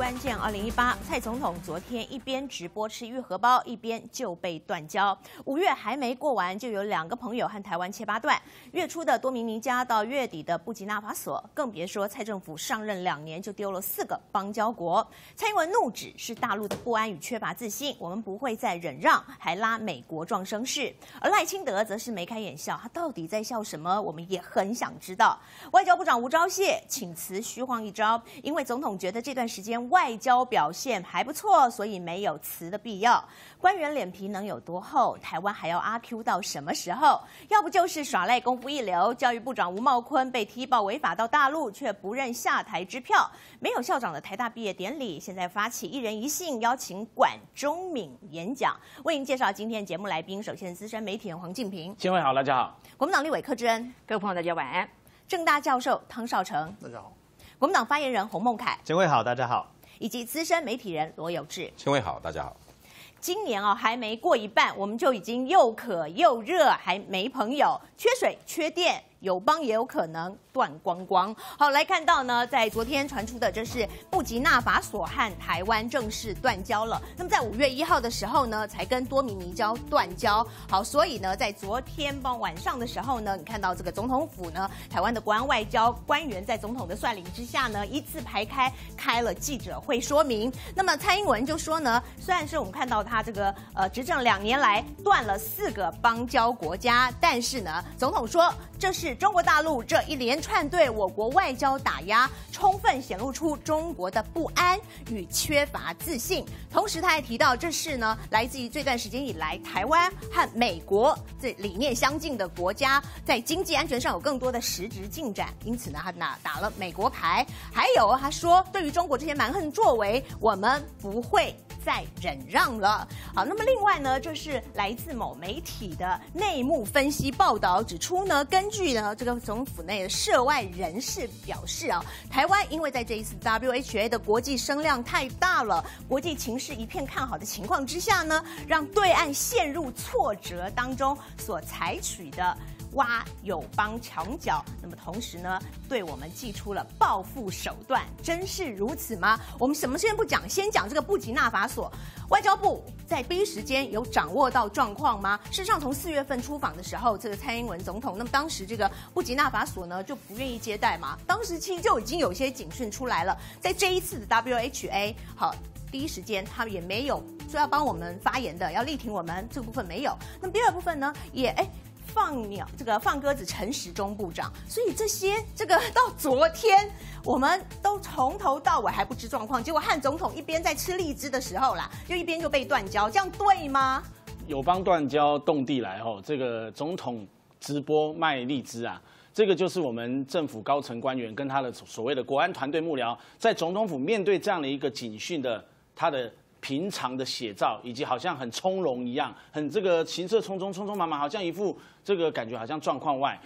关键二零一八，蔡总统昨天一边直播吃玉荷包，一边就被断交。五月还没过完，就有两个朋友和台湾切八段。月初的多明尼加到月底的布吉纳法索，更别说蔡政府上任两年就丢了四个邦交国。蔡英文怒指是大陆的不安与缺乏自信，我们不会再忍让，还拉美国壮声势。而赖清德则是眉开眼笑，他到底在笑什么？我们也很想知道。外交部长吴钊燮请辞虚晃一招，因为总统觉得这段时间外交表现还不错，所以没有辞的必要。官员脸皮能有多厚？台湾还要阿 Q 到什么时候？要不就是耍赖功夫一流。教育部长吴茂坤被踢爆违法到大陆，却不认下台支票。没有校长的台大毕业典礼，现在发起一人一信，邀请管中敏演讲。为您介绍今天节目来宾，首先资深媒体人黄敬平，新会好，大家好。国民党立委柯志恩，各位朋友大家晚安。正大教授汤少成，大家好。国民党发言人洪孟凯，新会好，大家好。以及资深媒体人罗有志，千惠好，大家好。今年哦，还没过一半，我们就已经又渴又热，还没朋友，缺水缺电。友邦也有可能断光光。好，来看到呢，在昨天传出的，这是布吉纳法索和台湾正式断交了。那么在五月一号的时候呢，才跟多米尼加断交。好，所以呢，在昨天傍晚上的时候呢，你看到这个总统府呢，台湾的国安外交官员在总统的率领之下呢，一字排开开了记者会说明。那么蔡英文就说呢，虽然是我们看到他这个呃执政两年来断了四个邦交国家，但是呢，总统说这是。中国大陆这一连串对我国外交打压，充分显露出中国的不安与缺乏自信。同时，他还提到，这是呢来自于这段时间以来，台湾和美国这理念相近的国家在经济安全上有更多的实质进展。因此呢，他拿打了美国牌。还有，他说，对于中国这些蛮横作为，我们不会。再忍让了。好，那么另外呢，就是来自某媒体的内幕分析报道指出呢，根据呃这个总府内的涉外人士表示啊，台湾因为在这一次 WHA 的国际声量太大了，国际情势一片看好的情况之下呢，让对岸陷入挫折当中所采取的。挖友邦墙角，那么同时呢，对我们寄出了报复手段，真是如此吗？我们什么先不讲，先讲这个布吉纳法索，外交部在第一时间有掌握到状况吗？事实上，从四月份出访的时候，这个蔡英文总统，那么当时这个布吉纳法索呢就不愿意接待嘛，当时其实就已经有些警讯出来了，在这一次的 WHA，好，第一时间他也没有说要帮我们发言的，要力挺我们这个部分没有，那么第二部分呢，也哎。放鸟，这个放鸽子，陈时中部长，所以这些这个到昨天，我们都从头到尾还不知状况，结果汉总统一边在吃荔枝的时候啦，就一边就被断交，这样对吗？友邦断交，动地来吼，这个总统直播卖荔枝啊，这个就是我们政府高层官员跟他的所谓的国安团队幕僚，在总统府面对这样的一个警讯的他的。平常的写照，以及好像很从容一样，很这个行色匆匆、匆匆忙忙，好像一副这个感觉，好像状况外。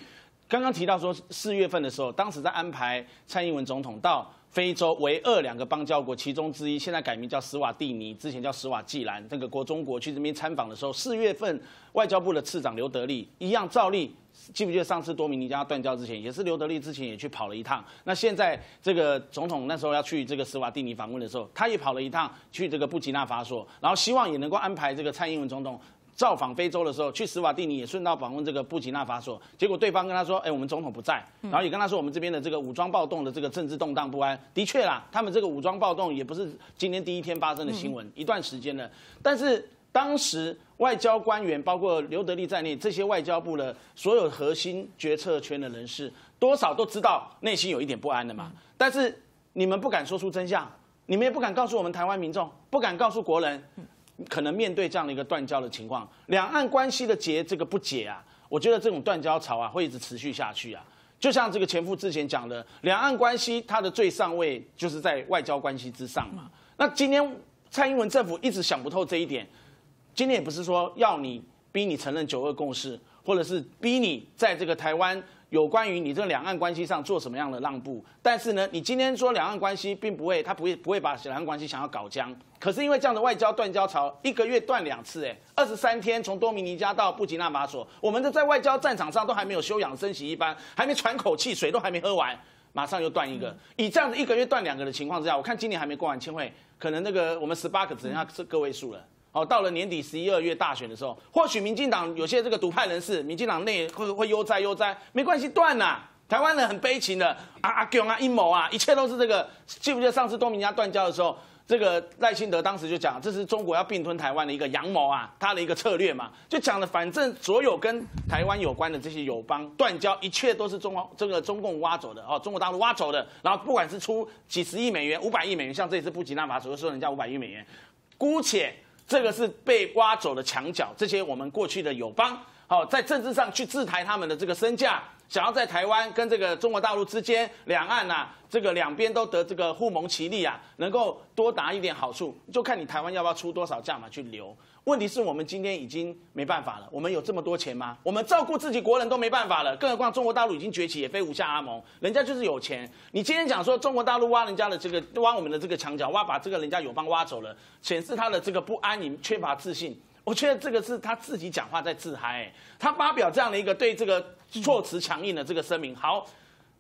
刚刚提到说，四月份的时候，当时在安排蔡英文总统到非洲唯二两个邦交国其中之一，现在改名叫斯瓦蒂尼，之前叫斯瓦济兰，这个国中国去这边参访的时候，四月份外交部的次长刘德利一样照例。记不记得上次多米尼加断交之前，也是刘德利之前也去跑了一趟。那现在这个总统那时候要去这个斯瓦蒂尼访问的时候，他也跑了一趟去这个布吉纳法索，然后希望也能够安排这个蔡英文总统造访非洲的时候，去斯瓦蒂尼也顺道访问这个布吉纳法索。结果对方跟他说：“哎，我们总统不在。”然后也跟他说：“我们这边的这个武装暴动的这个政治动荡不安，的确啦，他们这个武装暴动也不是今天第一天发生的新闻，一段时间了。但是。”当时外交官员，包括刘德利在内，这些外交部的所有核心决策圈的人士，多少都知道内心有一点不安的嘛。但是你们不敢说出真相，你们也不敢告诉我们台湾民众，不敢告诉国人，可能面对这样的一个断交的情况，两岸关系的结这个不解啊，我觉得这种断交潮啊会一直持续下去啊。就像这个前夫之前讲的，两岸关系它的最上位就是在外交关系之上嘛。那今天蔡英文政府一直想不透这一点。今天也不是说要你逼你承认九二共识，或者是逼你在这个台湾有关于你这两岸关系上做什么样的让步。但是呢，你今天说两岸关系并不会，他不会不会把两岸关系想要搞僵。可是因为这样的外交断交潮，一个月断两次，哎，二十三天从多米尼加到布吉纳法索，我们的在外交战场上都还没有休养生息一般，还没喘口气，水都还没喝完。马上又断一个。以这样子一个月断两个的情况之下，我看今年还没过完千会，可能那个我们十八个只剩下个位数了。哦，到了年底十一二月大选的时候，或许民进党有些这个独派人士，民进党内会会悠哉悠哉，没关系，断了。台湾人很悲情的，啊阿勇啊阴谋啊，一切都是这个。记不记得上次多明家断交的时候，这个赖清德当时就讲，这是中国要并吞台湾的一个阳谋啊，他的一个策略嘛，就讲了，反正所有跟台湾有关的这些友邦断交，一切都是中这个中共挖走的哦，中国大陆挖走的。然后不管是出几十亿美元、五百亿美元，像这次布吉纳法索收人家五百亿美元，姑且。这个是被挖走的墙角，这些我们过去的友邦，好在政治上去制裁他们的这个身价，想要在台湾跟这个中国大陆之间，两岸呐，这个两边都得这个互蒙其利啊，能够多拿一点好处，就看你台湾要不要出多少价码去留。问题是我们今天已经没办法了，我们有这么多钱吗？我们照顾自己国人都没办法了，更何况中国大陆已经崛起，也非无下阿蒙，人家就是有钱。你今天讲说中国大陆挖人家的这个挖我们的这个墙角，挖把这个人家友邦挖走了，显示他的这个不安宁、缺乏自信。我觉得这个是他自己讲话在自嗨，他发表这样的一个对这个措辞强硬的这个声明。好，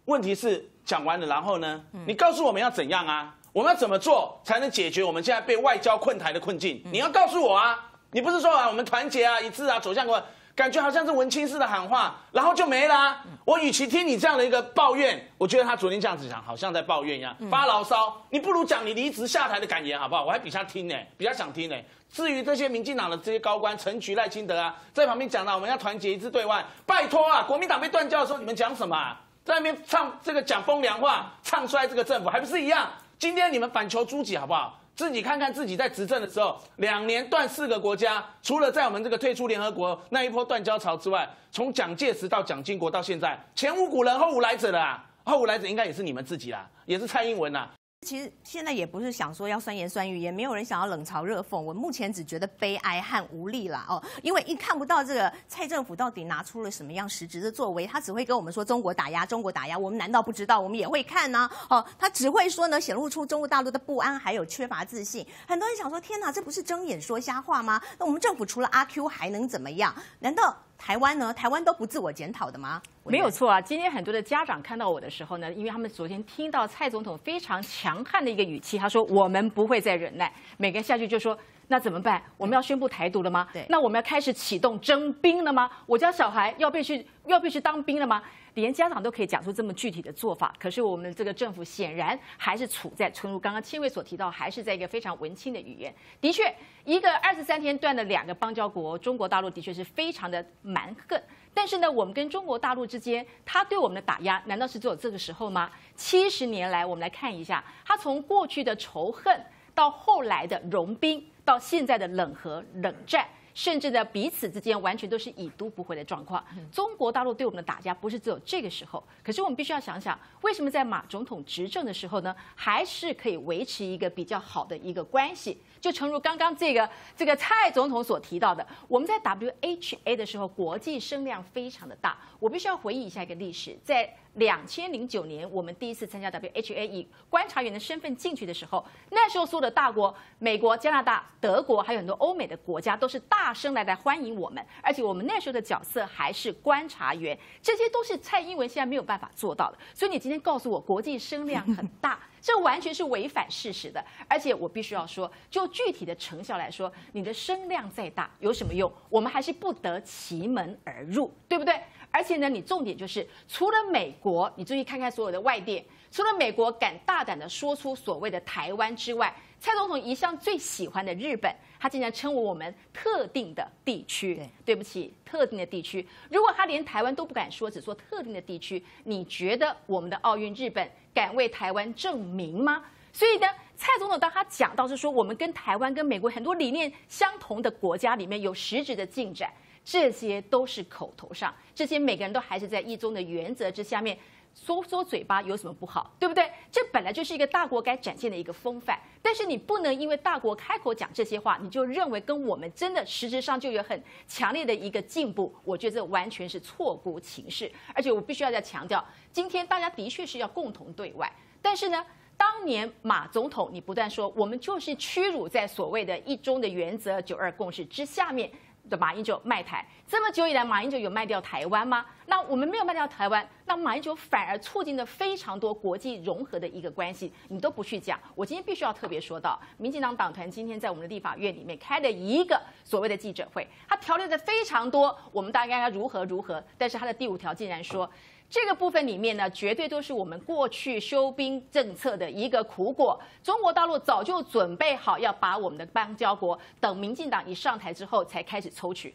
问题是讲完了，然后呢？你告诉我们要怎样啊？我们要怎么做才能解决我们现在被外交困台的困境？你要告诉我啊！你不是说啊，我们团结啊，一致啊，走向国，感觉好像是文青式的喊话，然后就没了。我与其听你这样的一个抱怨，我觉得他昨天这样子讲，好像在抱怨一样，发牢骚。你不如讲你离职下台的感言好不好？我还比较听呢，比较想听呢。至于这些民进党的这些高官，陈菊、赖清德啊，在旁边讲到我们要团结一致对外，拜托啊，国民党被断交的时候，你们讲什么？在那边唱这个讲风凉话，唱衰这个政府，还不是一样？今天你们反求诸己好不好？自己看看自己在执政的时候，两年断四个国家，除了在我们这个退出联合国那一波断交潮之外，从蒋介石到蒋经国到现在，前无古人后无来者了，后无来者应该也是你们自己啦，也是蔡英文啦。其实现在也不是想说要酸言酸语，也没有人想要冷嘲热讽。我目前只觉得悲哀和无力啦哦，因为一看不到这个蔡政府到底拿出了什么样实质的作为，他只会跟我们说中国打压，中国打压。我们难道不知道？我们也会看呢。哦，他只会说呢，显露出中国大陆的不安还有缺乏自信。很多人想说，天哪，这不是睁眼说瞎话吗？那我们政府除了阿 Q 还能怎么样？难道？台湾呢？台湾都不自我检讨的吗？没有错啊！今天很多的家长看到我的时候呢，因为他们昨天听到蔡总统非常强悍的一个语气，他说：“我们不会再忍耐。”每个人下去就说：“那怎么办？我们要宣布台独了吗？对，那我们要开始启动征兵了吗？我家小孩要必须要必须当兵了吗？”连家长都可以讲出这么具体的做法，可是我们这个政府显然还是处在，正如刚刚千位所提到，还是在一个非常文青的语言。的确，一个二十三天断了两个邦交国，中国大陆的确是非常的蛮横。但是呢，我们跟中国大陆之间，他对我们的打压，难道是只有这个时候吗？七十年来，我们来看一下，他从过去的仇恨，到后来的融冰，到现在的冷和冷战。甚至呢，彼此之间完全都是已读不回的状况。中国大陆对我们的打压不是只有这个时候，可是我们必须要想想，为什么在马总统执政的时候呢，还是可以维持一个比较好的一个关系？就诚如刚刚这个这个蔡总统所提到的，我们在 WHA 的时候，国际声量非常的大。我必须要回忆一下一个历史，在。两千零九年，我们第一次参加 WHA 以观察员的身份进去的时候，那时候所有的大国，美国、加拿大、德国，还有很多欧美的国家，都是大声来来欢迎我们，而且我们那时候的角色还是观察员，这些都是蔡英文现在没有办法做到的。所以你今天告诉我国际声量很大，这完全是违反事实的。而且我必须要说，就具体的成效来说，你的声量再大有什么用？我们还是不得其门而入，对不对？而且呢，你重点就是除了美国，你注意看看所有的外电，除了美国敢大胆的说出所谓的台湾之外，蔡总统一向最喜欢的日本，他竟然称为我们特定的地区。对不起，特定的地区。如果他连台湾都不敢说，只说特定的地区，你觉得我们的奥运日本敢为台湾证明吗？所以呢，蔡总统当他讲到是说，我们跟台湾跟美国很多理念相同的国家里面有实质的进展。这些都是口头上，这些每个人都还是在一中的原则之下面说说嘴巴有什么不好，对不对？这本来就是一个大国该展现的一个风范，但是你不能因为大国开口讲这些话，你就认为跟我们真的实质上就有很强烈的一个进步。我觉得这完全是错估情势，而且我必须要再强调，今天大家的确是要共同对外，但是呢，当年马总统你不断说我们就是屈辱在所谓的一中的原则、九二共识之下面。的马英九卖台，这么久以来，马英九有卖掉台湾吗？那我们没有卖掉台湾，那马英九反而促进了非常多国际融合的一个关系，你都不去讲。我今天必须要特别说到，民进党党团今天在我们的立法院里面开了一个所谓的记者会，他条列的非常多，我们大概要如何如何，但是他的第五条竟然说。这个部分里面呢，绝对都是我们过去修兵政策的一个苦果。中国大陆早就准备好要把我们的邦交国等民进党一上台之后才开始抽取，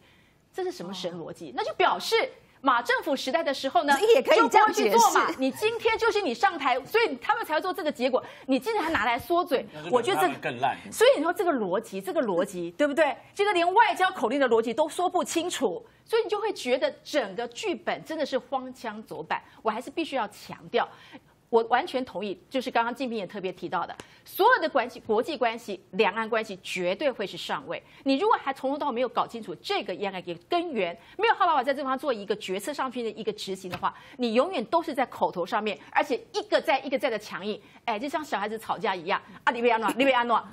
这是什么神逻辑？那就表示。马政府时代的时候呢，也可以这样去做嘛。你今天就是你上台，所以他们才会做这个结果。你竟然还拿来缩嘴，我觉得这更烂。所以你说这个逻辑，这个逻辑对不对？这个连外交口令的逻辑都说不清楚，所以你就会觉得整个剧本真的是荒腔走板。我还是必须要强调。我完全同意，就是刚刚静平也特别提到的，所有的关系、国际关系、两岸关系绝对会是上位。你如果还从头到尾没有搞清楚这个样一个根源，没有好办法在这方做一个决策上去的一个执行的话，你永远都是在口头上面，而且一个再一个再的强硬，哎，就像小孩子吵架一样。啊，李维安诺，李维安诺，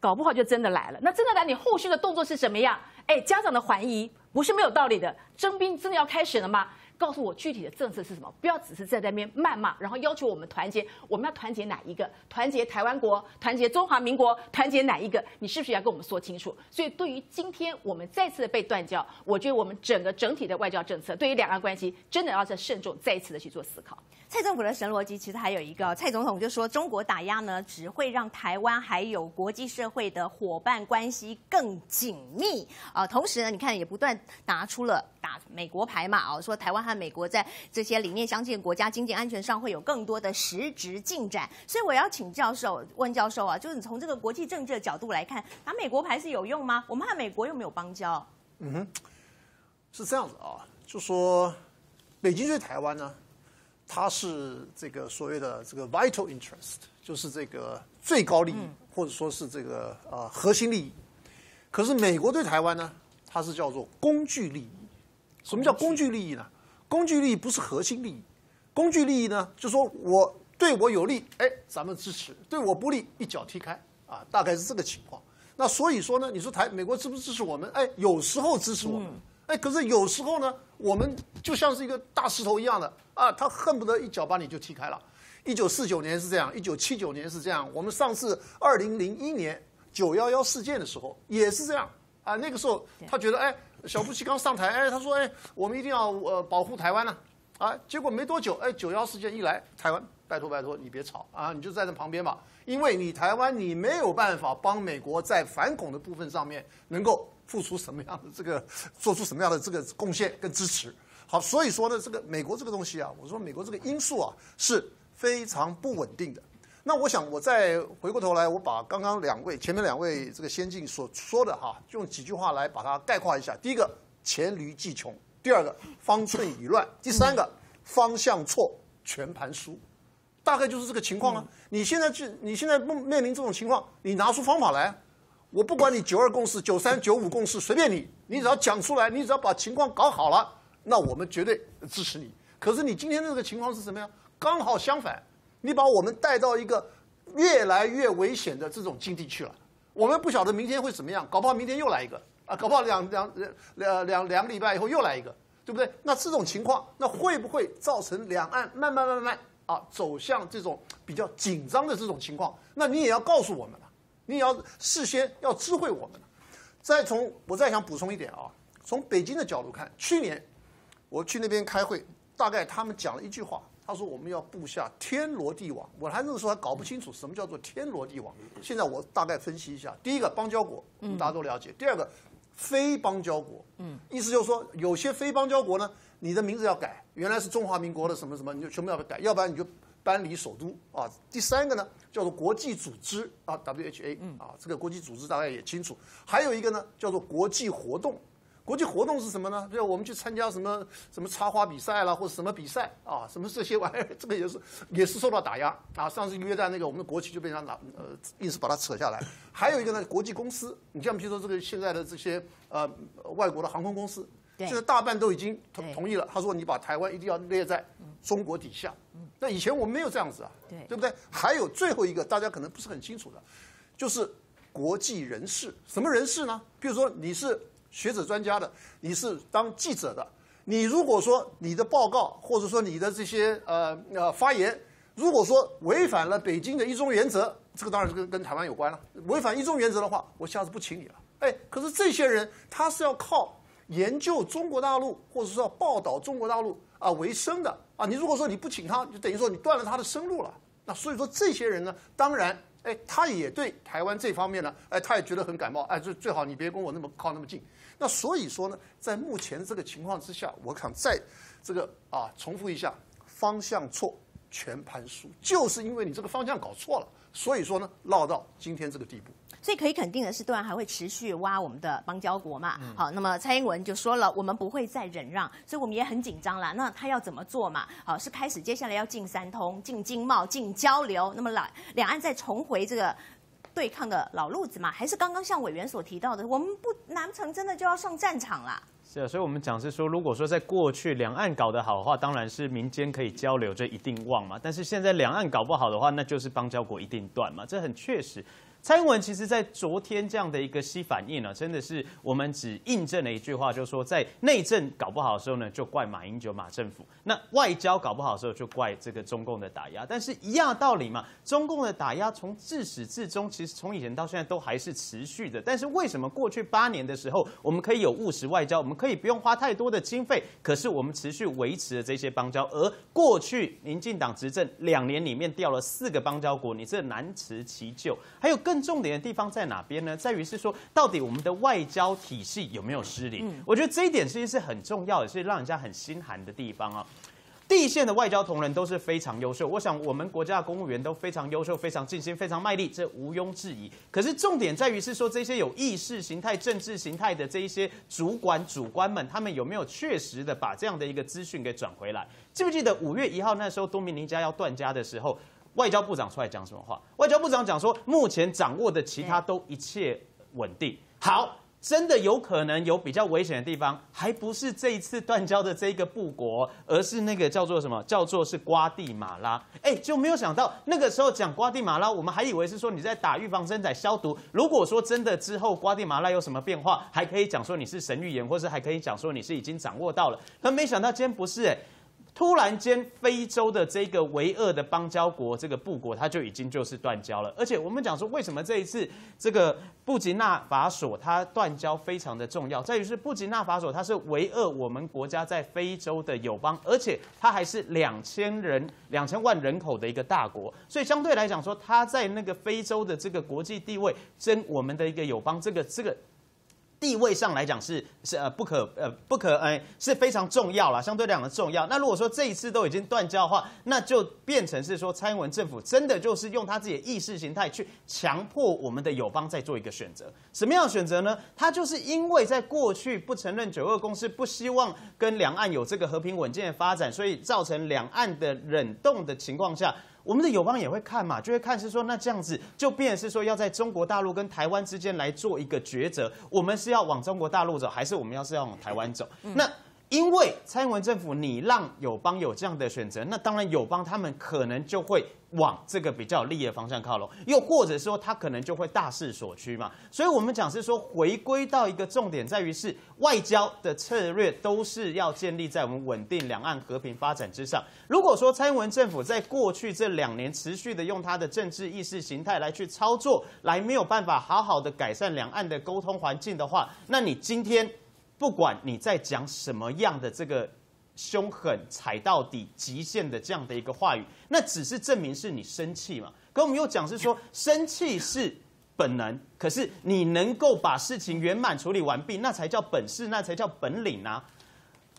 搞不好就真的来了。那真的来，你后续的动作是什么样？哎，家长的怀疑不是没有道理的，征兵真的要开始了吗？告诉我具体的政策是什么？不要只是在那边谩骂，然后要求我们团结。我们要团结哪一个？团结台湾国？团结中华民国？团结哪一个？你是不是要跟我们说清楚？所以，对于今天我们再次的被断交，我觉得我们整个整体的外交政策，对于两岸关系，真的要再慎重，再一次的去做思考。蔡政府的神逻辑其实还有一个，蔡总统就说中国打压呢，只会让台湾还有国际社会的伙伴关系更紧密啊。同时呢，你看也不断拿出了打美国牌嘛啊，说台湾和美国在这些理念相近国家经济安全上会有更多的实质进展。所以我要请教授问教授啊，就是你从这个国际政治的角度来看，打美国牌是有用吗？我们和美国又没有邦交。嗯哼，是这样子啊，就说北京对台湾呢。它是这个所谓的这个 vital interest，就是这个最高利益，或者说是这个呃核心利益。可是美国对台湾呢，它是叫做工具利益。什么叫工具利益呢？工具利益不是核心利益。工具利益呢，就说我对我有利，哎，咱们支持；对我不利，一脚踢开。啊，大概是这个情况。那所以说呢，你说台美国支不支持我们？哎，有时候支持我们。哎，可是有时候呢，我们就像是一个大石头一样的啊，他恨不得一脚把你就踢开了。一九四九年是这样，一九七九年是这样。我们上次二零零一年九幺幺事件的时候也是这样啊。那个时候他觉得，哎，小布希刚上台，哎，他说，哎，我们一定要呃保护台湾呢，啊，结果没多久，哎，九幺事件一来，台湾，拜托拜托，你别吵啊，你就在那旁边吧，因为你台湾你没有办法帮美国在反恐的部分上面能够。付出什么样的这个，做出什么样的这个贡献跟支持？好，所以说呢，这个美国这个东西啊，我说美国这个因素啊是非常不稳定的。那我想，我再回过头来，我把刚刚两位前面两位这个先进所说的哈，用几句话来把它概括一下。第一个，黔驴技穷；第二个，方寸已乱；第三个，方向错，全盘输。大概就是这个情况啊。你现在去你现在面临这种情况，你拿出方法来。我不管你九二共识、九三九五共识，随便你，你只要讲出来，你只要把情况搞好了，那我们绝对支持你。可是你今天这个情况是什么呀？刚好相反，你把我们带到一个越来越危险的这种境地去了。我们不晓得明天会怎么样，搞不好明天又来一个啊，搞不好两两两两两个礼拜以后又来一个，对不对？那这种情况，那会不会造成两岸慢慢慢慢啊走向这种比较紧张的这种情况？那你也要告诉我们了。你要事先要知会我们再从我再想补充一点啊，从北京的角度看，去年我去那边开会，大概他们讲了一句话，他说我们要布下天罗地网。我还那个时候还搞不清楚什么叫做天罗地网。现在我大概分析一下，第一个邦交国，大家都了解；第二个非邦交国，嗯，意思就是说有些非邦交国呢，你的名字要改，原来是中华民国的什么什么，你就全部要改，要不然你就。搬离首都啊，第三个呢叫做国际组织啊，WHA 啊，这个国际组织大家也清楚。还有一个呢叫做国际活动，国际活动是什么呢？比如我们去参加什么什么插花比赛啦，或者什么比赛啊，什么这些玩意儿，这个也是也是受到打压啊。上次约旦那个我们的国旗就被他拿呃，硬是把它扯下来。还有一个呢，国际公司，你像比如说这个现在的这些呃外国的航空公司。现在大半都已经同同意了。他说：“你把台湾一定要列在中国底下。”那以前我们没有这样子啊，对不对？还有最后一个，大家可能不是很清楚的，就是国际人士。什么人士呢？比如说你是学者专家的，你是当记者的，你如果说你的报告或者说你的这些呃呃发言，如果说违反了北京的一中原则，这个当然是跟跟台湾有关了。违反一中原则的话，我下次不请你了。哎，可是这些人他是要靠研究中国大陆或者说报道中国大陆啊为生的啊，你如果说你不请他，就等于说你断了他的生路了。那所以说这些人呢，当然。哎，他也对台湾这方面呢，哎，他也觉得很感冒。哎，最最好你别跟我那么靠那么近。那所以说呢，在目前这个情况之下，我想再这个啊，重复一下，方向错，全盘输，就是因为你这个方向搞错了，所以说呢，落到今天这个地步。所以可以肯定的是，对岸还会持续挖我们的邦交国嘛？好，那么蔡英文就说了，我们不会再忍让，所以我们也很紧张啦。那他要怎么做嘛？好，是开始接下来要进三通、进经贸、进交流，那么两两岸再重回这个对抗的老路子嘛？还是刚刚像委员所提到的，我们不难不成真的就要上战场啦？是啊，所以我们讲是说，如果说在过去两岸搞得好的话，当然是民间可以交流，这一定旺嘛。但是现在两岸搞不好的话，那就是邦交国一定断嘛，这很确实。蔡英文其实，在昨天这样的一个西反应呢，真的是我们只印证了一句话，就是说，在内政搞不好的时候呢，就怪马英九马政府；那外交搞不好的时候，就怪这个中共的打压。但是一样道理嘛，中共的打压从自始至终，其实从以前到现在都还是持续的。但是为什么过去八年的时候，我们可以有务实外交，我们可以不用花太多的经费，可是我们持续维持了这些邦交，而过去民进党执政两年里面掉了四个邦交国，你这难辞其咎。还有更重点的地方在哪边呢？在于是说，到底我们的外交体系有没有失灵？我觉得这一点其实是很重要的，是让人家很心寒的地方啊。地线的外交同仁都是非常优秀，我想我们国家的公务员都非常优秀、非常尽心、非常卖力，这毋庸置疑。可是重点在于是说，这些有意识形态、政治形态的这一些主管、主官们，他们有没有确实的把这样的一个资讯给转回来？记不记得五月一号那时候多米尼加要断家的时候？外交部长出来讲什么话？外交部长讲说，目前掌握的其他都一切稳定。好，真的有可能有比较危险的地方，还不是这一次断交的这个布国，而是那个叫做什么？叫做是瓜地马拉。哎，就没有想到那个时候讲瓜地马拉，我们还以为是说你在打预防针、在消毒。如果说真的之后瓜地马拉有什么变化，还可以讲说你是神预言，或是还可以讲说你是已经掌握到了。可没想到今天不是哎。突然间，非洲的这个唯二的邦交国，这个布国，它就已经就是断交了。而且我们讲说，为什么这一次这个布吉纳法索它断交非常的重要，在于是布吉纳法索它是唯二我们国家在非洲的友邦，而且它还是两千人、两千万人口的一个大国，所以相对来讲说，它在那个非洲的这个国际地位，跟我们的一个友邦，这个这个。地位上来讲是是呃不可呃不可哎是非常重要了，相对来讲的重要。那如果说这一次都已经断交的话，那就变成是说蔡英文政府真的就是用他自己的意识形态去强迫我们的友邦再做一个选择。什么样的选择呢？他就是因为在过去不承认九二共识，不希望跟两岸有这个和平稳健的发展，所以造成两岸的冷冻的情况下。我们的友邦也会看嘛，就会看是说，那这样子就变是说，要在中国大陆跟台湾之间来做一个抉择，我们是要往中国大陆走，还是我们要是要往台湾走？那。因为蔡英文政府，你让友邦有这样的选择，那当然友邦他们可能就会往这个比较有利的方向靠拢，又或者说他可能就会大势所趋嘛。所以我们讲是说，回归到一个重点，在于是外交的策略都是要建立在我们稳定两岸和平发展之上。如果说蔡英文政府在过去这两年持续的用他的政治意识形态来去操作，来没有办法好好的改善两岸的沟通环境的话，那你今天。不管你在讲什么样的这个凶狠、踩到底、极限的这样的一个话语，那只是证明是你生气嘛？可我们又讲是说，生气是本能，可是你能够把事情圆满处理完毕，那才叫本事，那才叫本领啊！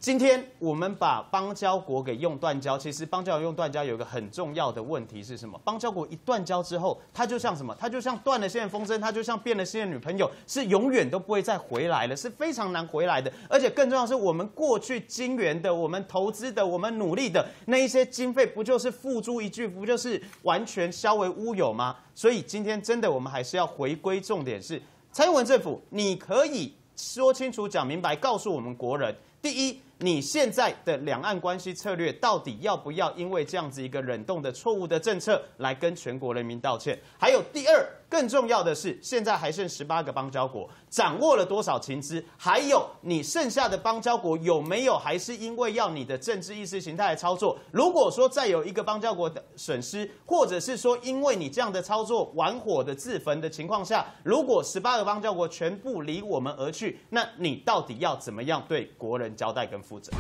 今天我们把邦交国给用断交，其实邦交用断交有一个很重要的问题是什么？邦交国一断交之后，它就像什么？它就像断了线风筝，它就像变了心的女朋友，是永远都不会再回来了，是非常难回来的。而且更重要是我们过去金元的、我们投资的、我们努力的那一些经费，不就是付诸一炬，不就是完全消为乌有吗？所以今天真的，我们还是要回归重点，是蔡英文政府，你可以说清楚、讲明白，告诉我们国人。第一，你现在的两岸关系策略到底要不要因为这样子一个冷冻的错误的政策来跟全国人民道歉？还有第二，更重要的是，现在还剩十八个邦交国，掌握了多少情资？还有你剩下的邦交国有没有还是因为要你的政治意识形态来操作？如果说再有一个邦交国的损失，或者是说因为你这样的操作玩火的自焚的情况下，如果十八个邦交国全部离我们而去，那你到底要怎么样对国人交代跟负责？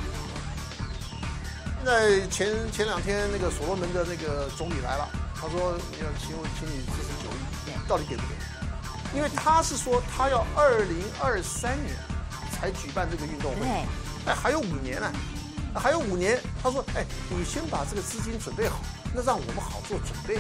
在前前两天，那个所罗门的那个总理来了，他说：“要请我请你，到底给不给？因为他是说他要二零二三年才举办这个运动会，对，哎，还有五年呢，还有五年。他说：哎，你先把这个资金准备好，那让我们好做准备。”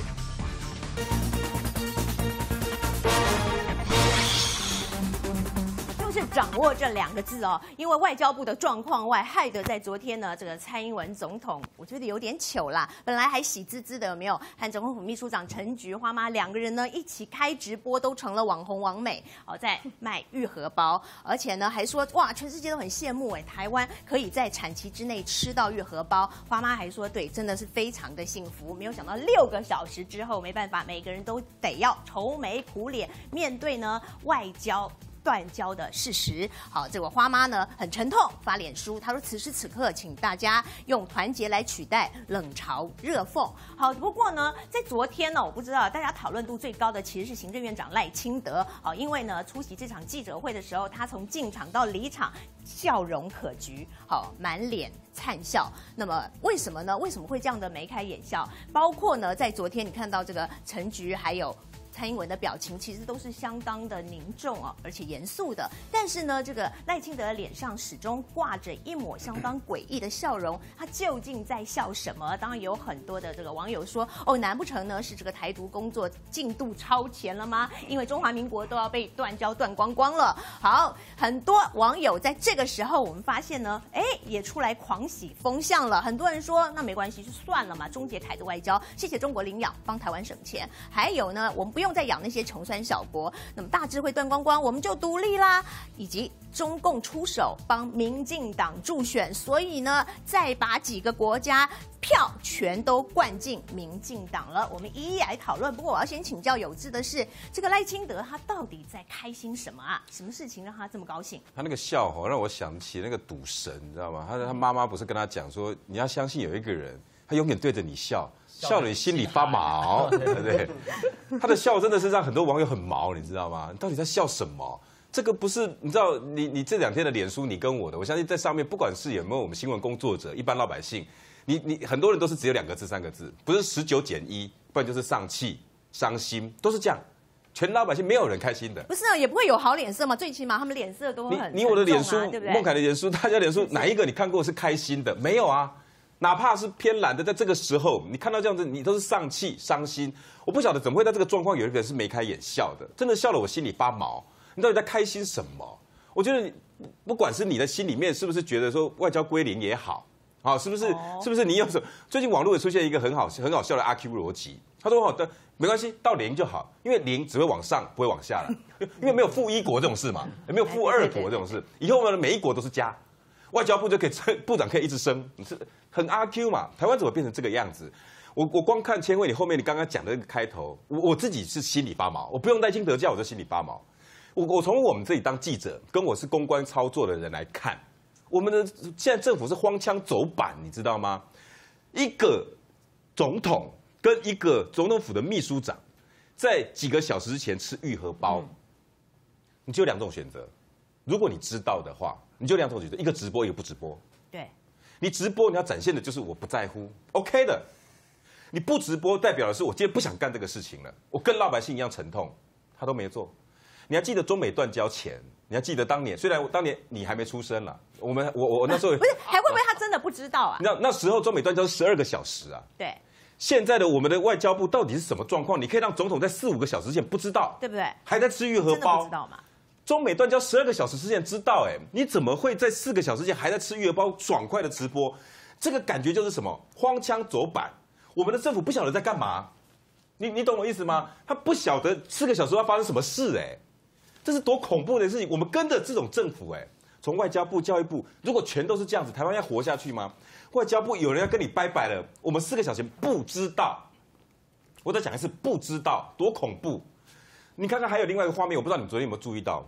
是掌握这两个字哦，因为外交部的状况外，害得在昨天呢，这个蔡英文总统我觉得有点糗啦。本来还喜滋滋的，有没有？和总统府秘书长陈菊花妈两个人呢一起开直播，都成了网红王美哦，在卖玉荷包，而且呢还说哇，全世界都很羡慕哎，台湾可以在产期之内吃到玉荷包。花妈还说对，真的是非常的幸福。没有想到六个小时之后，没办法，每个人都得要愁眉苦脸面对呢外交。断交的事实。好，这位花妈呢很沉痛，发脸书，她说：“此时此刻，请大家用团结来取代冷嘲热讽。”好，不过呢，在昨天呢，我不知道大家讨论度最高的其实是行政院长赖清德。好，因为呢，出席这场记者会的时候，他从进场到离场，笑容可掬，好，满脸灿笑。那么为什么呢？为什么会这样的眉开眼笑？包括呢，在昨天你看到这个陈菊还有。蔡英文的表情其实都是相当的凝重啊，而且严肃的。但是呢，这个赖清德的脸上始终挂着一抹相当诡异的笑容，他究竟在笑什么？当然有很多的这个网友说，哦，难不成呢是这个台独工作进度超前了吗？因为中华民国都要被断交断光光了。好，很多网友在这个时候，我们发现呢，哎，也出来狂喜风向了。很多人说，那没关系，就算了嘛，终结台独外交，谢谢中国领养，帮台湾省钱。还有呢，我们不。不用再养那些穷酸小国，那么大智慧断光光，我们就独立啦。以及中共出手帮民进党助选，所以呢，再把几个国家票全都灌进民进党了。我们一一来讨论。不过我要先请教有志的是，这个赖清德他到底在开心什么啊？什么事情让他这么高兴？他那个笑吼让我想起那个赌神，你知道吗？他他妈妈不是跟他讲说，你要相信有一个人，他永远对着你笑。笑你心里发毛，对不 对？他的笑真的是让很多网友很毛，你知道吗？你到底在笑什么？这个不是你知道？你你这两天的脸书，你跟我的，我相信在上面，不管是有没有我们新闻工作者、一般老百姓，你你很多人都是只有两个字、三个字，不是十九减一，不然就是丧气、伤心，都是这样。全老百姓没有人开心的，不是啊，也不会有好脸色嘛。最起码他们脸色都很你我的脸书，孟凯的脸书，大家脸书哪一个你看过是开心的？没有啊。哪怕是偏蓝的，在这个时候，你看到这样子，你都是丧气、伤心。我不晓得怎么会在这个状况，有一个人是眉开眼笑的，真的笑了，我心里发毛。你到底在开心什么？我觉得，不管是你的心里面是不是觉得说外交归零也好，啊，是不是？是不是你有什么？最近网络也出现一个很好、很好笑的阿 Q 逻辑，他说：“好的，没关系，到零就好，因为零只会往上，不会往下了，因为没有负一国这种事嘛，也没有负二国这种事，以后呢，每一国都是加。”外交部就可以升，部长可以一直升，你是很阿 Q 嘛？台湾怎么变成这个样子？我我光看千惠你后面你刚刚讲的那个开头，我我自己是心里发毛。我不用担心德教，我就心里发毛。我我从我们这里当记者，跟我是公关操作的人来看，我们的现在政府是荒腔走板，你知道吗？一个总统跟一个总统府的秘书长，在几个小时之前吃愈合包，你就有两种选择。如果你知道的话。你就两种选择，一个直播，一个不直播。对，你直播你要展现的就是我不在乎，OK 的。你不直播代表的是我今天不想干这个事情了，我跟老百姓一样沉痛，他都没做。你要记得中美断交前？你要记得当年？虽然当年你还没出生了，我们我我那时候 不是还会不会他真的不知道啊？那那时候中美断交十二个小时啊。对。现在的我们的外交部到底是什么状况？你可以让总统在四五个小时前不知道，对不对？还在吃玉荷包，不知道吗？中美断交十二个小时之前知道，哎，你怎么会在四个小时前还在吃月包爽快的直播？这个感觉就是什么？荒腔走板。我们的政府不晓得在干嘛，你你懂我意思吗？他不晓得四个小时要发生什么事，哎，这是多恐怖的事情。我们跟着这种政府，哎，从外交部、教育部，如果全都是这样子，台湾要活下去吗？外交部有人要跟你拜拜了，我们四个小时不知道。我再讲一次，不知道，多恐怖。你看看还有另外一个画面，我不知道你昨天有没有注意到，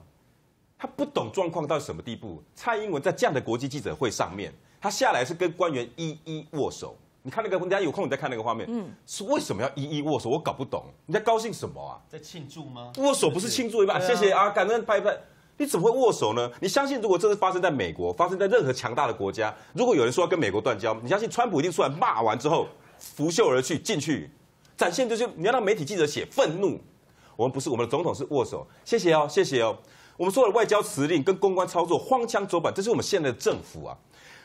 他不懂状况到什么地步。蔡英文在这样的国际记者会上面，他下来是跟官员一一握手。你看那个，人家有空你再看那个画面，嗯，是为什么要一一握手？我搞不懂，你在高兴什么啊？在庆祝吗？握手不是庆祝一般，谢谢啊，感恩拍拍。你怎么会握手呢？你相信如果这是发生在美国，发生在任何强大的国家，如果有人说要跟美国断交，你相信川普一定出来骂完之后拂袖而去进去，展现就是你要让媒体记者写愤怒。我们不是我们的总统是握手，谢谢哦，谢谢哦。我们说的外交辞令跟公关操作荒腔走板，这是我们现在的政府啊。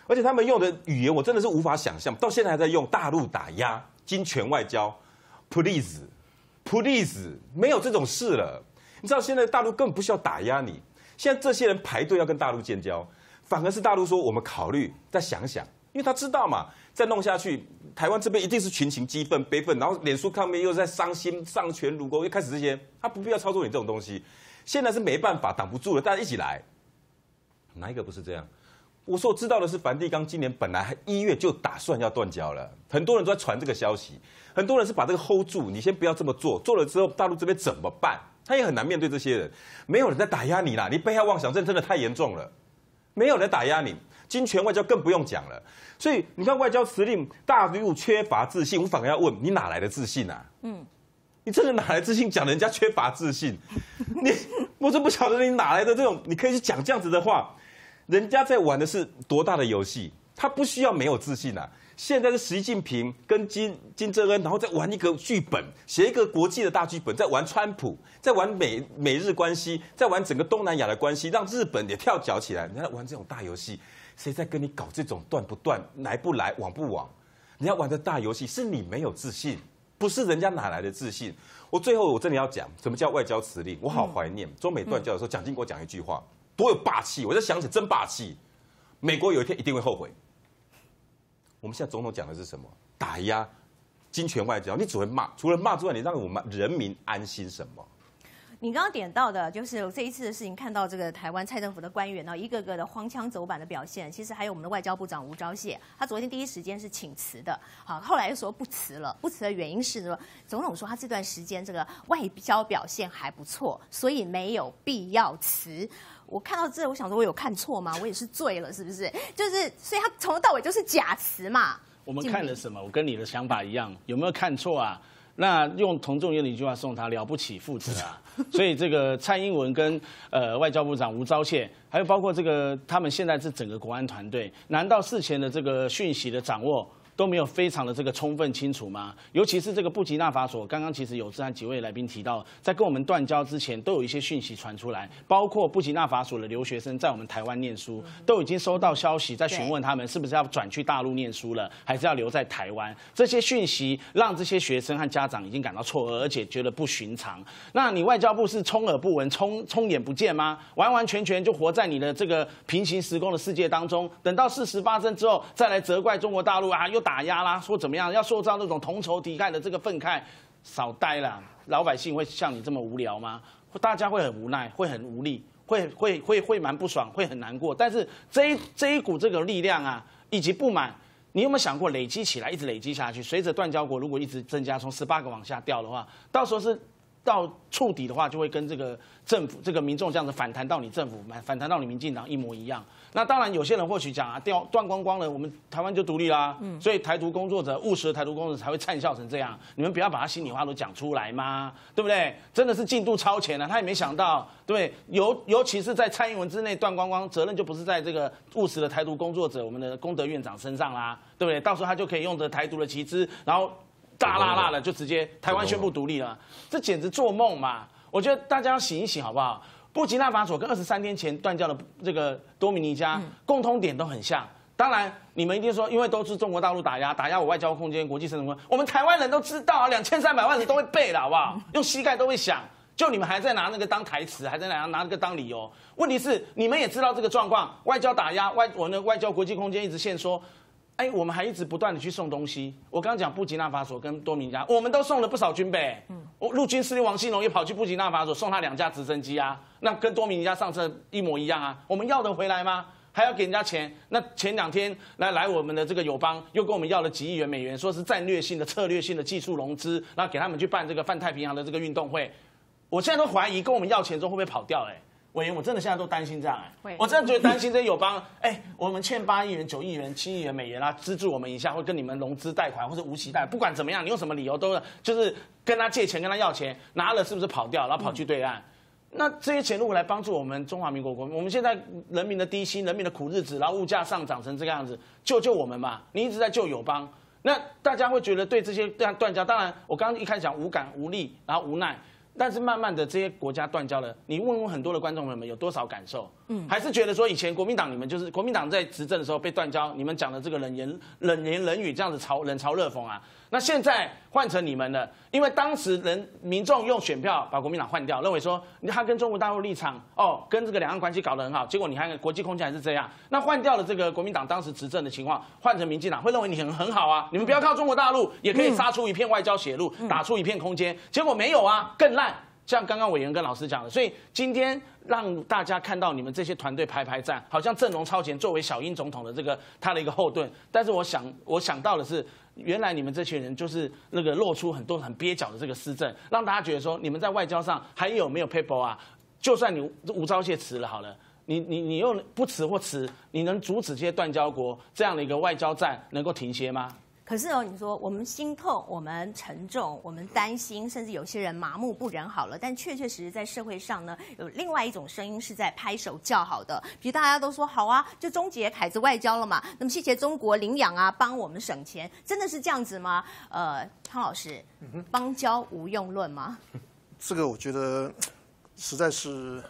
而且他们用的语言，我真的是无法想象，到现在还在用大陆打压金权外交，please，please，没有这种事了。你知道现在大陆根本不需要打压你。现在这些人排队要跟大陆建交，反而是大陆说我们考虑再想想，因为他知道嘛，再弄下去，台湾这边一定是群情激愤悲愤，然后脸书抗面又在伤心丧权辱国，又开始这些，他不必要操作你这种东西。现在是没办法挡不住了，大家一起来，哪一个不是这样？我说我知道的是，梵蒂冈今年本来一月就打算要断交了，很多人都在传这个消息，很多人是把这个 hold 住，你先不要这么做，做了之后大陆这边怎么办？他也很难面对这些人，没有人在打压你啦，你被害妄想症真的太严重了，没有人打压你，金权外交更不用讲了。所以你看外交辞令大陆缺乏自信，我反而要问你哪来的自信啊？嗯，你这是哪来自信讲人家缺乏自信？你我真不晓得你哪来的这种，你可以去讲这样子的话，人家在玩的是多大的游戏，他不需要没有自信啊。现在是习近平跟金金正恩，然后再玩一个剧本，写一个国际的大剧本，在玩川普，在玩美美日关系，在玩整个东南亚的关系，让日本也跳脚起来。人家玩这种大游戏，谁在跟你搞这种断不断、来不来、往不往？你要玩的大游戏是你没有自信，不是人家哪来的自信？我最后我真的要讲，什么叫外交辞令？我好怀念中美断交的时候，蒋经国讲一句话，多有霸气！我就想起真霸气，美国有一天一定会后悔。我们现在总统讲的是什么？打压金权外交，你只会骂，除了骂之外，你让我们人民安心什么？你刚刚点到的，就是这一次的事情，看到这个台湾蔡政府的官员呢，一个个的荒腔走板的表现。其实还有我们的外交部长吴钊燮，他昨天第一时间是请辞的，好，后来又说不辞了。不辞的原因是说，总统说他这段时间这个外交表现还不错，所以没有必要辞。我看到这，我想说，我有看错吗？我也是醉了，是不是？就是，所以他从头到尾就是假辞嘛。我们看了什么？我跟你的想法一样，有没有看错啊？那用同仲元的一句话送他了不起父子啊！所以这个蔡英文跟呃外交部长吴钊燮，还有包括这个他们现在是整个国安团队，难道事前的这个讯息的掌握？都没有非常的这个充分清楚吗？尤其是这个布吉纳法索，刚刚其实有这几位来宾提到，在跟我们断交之前，都有一些讯息传出来，包括布吉纳法索的留学生在我们台湾念书，都已经收到消息，在询问他们是不是要转去大陆念书了，还是要留在台湾。这些讯息让这些学生和家长已经感到错愕，而且觉得不寻常。那你外交部是充耳不闻、充充眼不见吗？完完全全就活在你的这个平行时空的世界当中，等到事实发生之后，再来责怪中国大陆啊，又。打压啦，说怎么样？要塑造那种同仇敌忾的这个愤慨，少呆了。老百姓会像你这么无聊吗？大家会很无奈，会很无力，会会会会蛮不爽，会很难过。但是这一这一股这个力量啊，以及不满，你有没有想过累积起来，一直累积下去？随着断交国如果一直增加，从十八个往下掉的话，到时候是。到触底的话，就会跟这个政府、这个民众这样子反弹到你政府，反反弹到你民进党一模一样。那当然，有些人或许讲啊，掉断光光了，我们台湾就独立啦。嗯，所以台独工作者、务实的台独工作者才会灿笑成这样。你们不要把他心里话都讲出来嘛？对不对？真的是进度超前了，他也没想到，对，尤尤其是在蔡英文之内断光光，责任就不是在这个务实的台独工作者，我们的功德院长身上啦，对不对？到时候他就可以用着台独的旗帜，然后。大辣辣的就直接台湾宣布独立了，这简直做梦嘛！我觉得大家要醒一醒好不好？布吉纳法索跟二十三天前断掉的这个多米尼加共通点都很像。当然，你们一定说，因为都是中国大陆打压，打压我外交空间、国际生存我们台湾人都知道啊，两千三百万人都会背了，好不好？用膝盖都会想，就你们还在拿那个当台词，还在拿拿那个当理由。问题是，你们也知道这个状况，外交打压外，我那外交国际空间一直限缩。哎，我们还一直不断的去送东西。我刚刚讲布吉纳法索跟多米加，我们都送了不少军备。嗯，我陆军司令王信龙也跑去布吉纳法索送他两架直升机啊，那跟多米加上次一模一样啊。我们要得回来吗？还要给人家钱？那前两天来来我们的这个友邦又跟我们要了几亿元美元，说是战略性的、策略性的技术融资，然后给他们去办这个泛太平洋的这个运动会。我现在都怀疑跟我们要钱之后会不会跑掉、哎，委员，我真的现在都担心这样、哎会，我真的觉得担心这友邦，哎，我们欠八亿元、九亿元、七亿元美元啦，资助我们一下，会跟你们融资贷款或者无息贷，不管怎么样，你用什么理由都就是跟他借钱，跟他要钱，拿了是不是跑掉，然后跑去对岸？那这些钱如果来帮助我们中华民国国民，我们现在人民的低薪、人民的苦日子，然后物价上涨成这个样子，救救我们吧！你一直在救友邦，那大家会觉得对这些断断交，当然我刚刚一开始讲无感、无力，然后无奈，但是慢慢的这些国家断交了，你问问很多的观众朋友们有多少感受？嗯，还是觉得说以前国民党你们就是国民党在执政的时候被断交，你们讲的这个冷言冷言冷语这样子嘲冷嘲热讽啊？那现在换成你们了，因为当时人民众用选票把国民党换掉，认为说他跟中国大陆立场哦，跟这个两岸关系搞得很好，结果你看国际空间还是这样。那换掉了这个国民党当时执政的情况，换成民进党会认为你很很好啊，你们不要靠中国大陆，也可以杀出一片外交血路，打出一片空间。结果没有啊，更烂。像刚刚委员跟老师讲的，所以今天让大家看到你们这些团队排排站，好像阵容超前，作为小英总统的这个他的一个后盾。但是我想，我想到的是，原来你们这群人就是那个露出很多很蹩脚的这个施政，让大家觉得说你们在外交上还有没有 paper 啊？就算你无招谢辞了好了，你你你又不辞或辞，你能阻止这些断交国这样的一个外交战能够停歇吗？可是哦，你说我们心痛，我们沉重，我们担心，甚至有些人麻木不仁好了。但确确实实在社会上呢，有另外一种声音是在拍手叫好的。比如大家都说好啊，就终结凯子外交了嘛。那么谢谢中国领养啊，帮我们省钱，真的是这样子吗？呃，汤老师，邦交无用论吗？这个我觉得实在是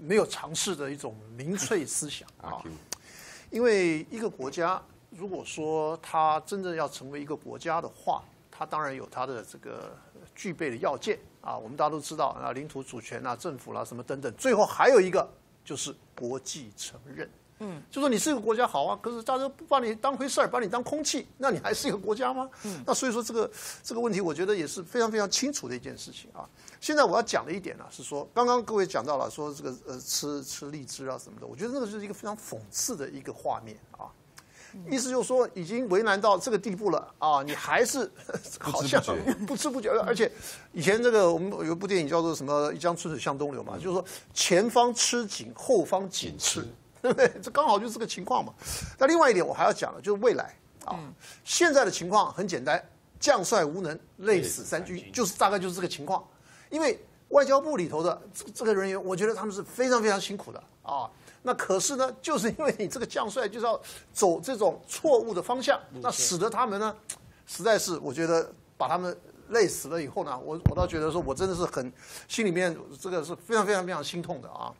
没有尝试的一种民粹思想啊。因为一个国家如果说它真正要成为一个国家的话，它当然有它的这个具备的要件啊。我们大家都知道啊，领土主权啊、政府啦、什么等等。最后还有一个就是国际承认。嗯，就说你是一个国家好啊，可是大家不把你当回事儿，把你当空气，那你还是一个国家吗？嗯，那所以说这个这个问题，我觉得也是非常非常清楚的一件事情啊。现在我要讲的一点呢、是说，刚刚各位讲到了说这个呃吃吃荔枝啊什么的，我觉得那个就是一个非常讽刺的一个画面啊。意思就是说，已经为难到这个地步了啊！你还是好 像不知不觉，而且以前这个我们有一部电影叫做什么“一江春水向东流”嘛，就是说前方吃紧，后方紧吃，对不对？这刚好就是这个情况嘛。那另外一点我还要讲的就是未来啊，现在的情况很简单，将帅无能，累死三军，就是大概就是这个情况。因为外交部里头的这这个人员，我觉得他们是非常非常辛苦的啊。那可是呢，就是因为你这个将帅就是要走这种错误的方向，那使得他们呢，实在是我觉得把他们累死了以后呢，我我倒觉得说我真的是很心里面这个是非常非常非常心痛的啊。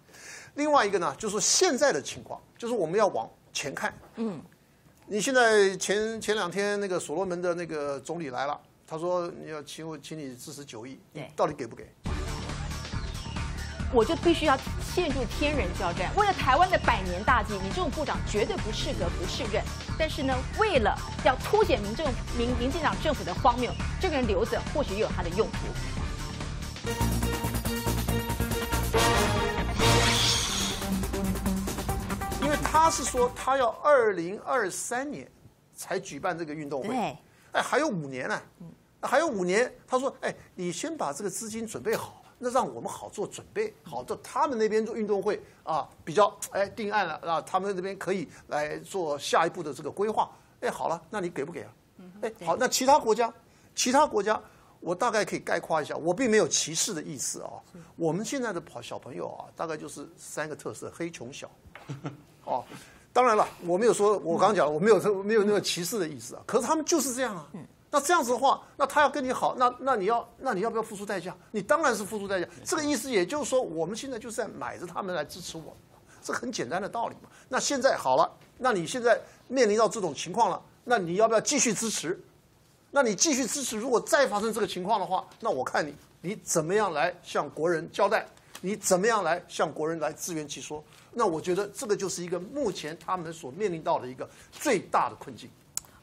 另外一个呢，就是现在的情况，就是我们要往前看。嗯，你现在前前两天那个所罗门的那个总理来了，他说你要请我请你支持九亿，对到底给不给？我就必须要陷入天人交战。为了台湾的百年大计，你这种部长绝对不适格、不适任。但是呢，为了要凸显民政民民进党政府的荒谬，这个人留着或许也有他的用途。因为他是说他要二零二三年才举办这个运动会，哎，还有五年呢、还有五年。他说，哎，你先把这个资金准备好，那让我们好做准备，好到他们那边做运动会啊，比较哎定案了啊，他们那边可以来做下一步的这个规划。哎，好了，那你给不给啊？哎，好，那其他国家，其他国家。我大概可以概括一下，我并没有歧视的意思啊。我们现在的跑小朋友啊，大概就是三个特色：黑、穷、小。哦，当然了，我没有说，我刚刚讲了，我没有说没有那个歧视的意思啊。可是他们就是这样啊。那这样子的话，那他要跟你好，那那你要那你要不要付出代价？你当然是付出代价。这个意思也就是说，我们现在就是在买着他们来支持我们，这很简单的道理嘛。那现在好了，那你现在面临到这种情况了，那你要不要继续支持？那你继续支持，如果再发生这个情况的话，那我看你你怎么样来向国人交代？你怎么样来向国人来自圆其说？那我觉得这个就是一个目前他们所面临到的一个最大的困境。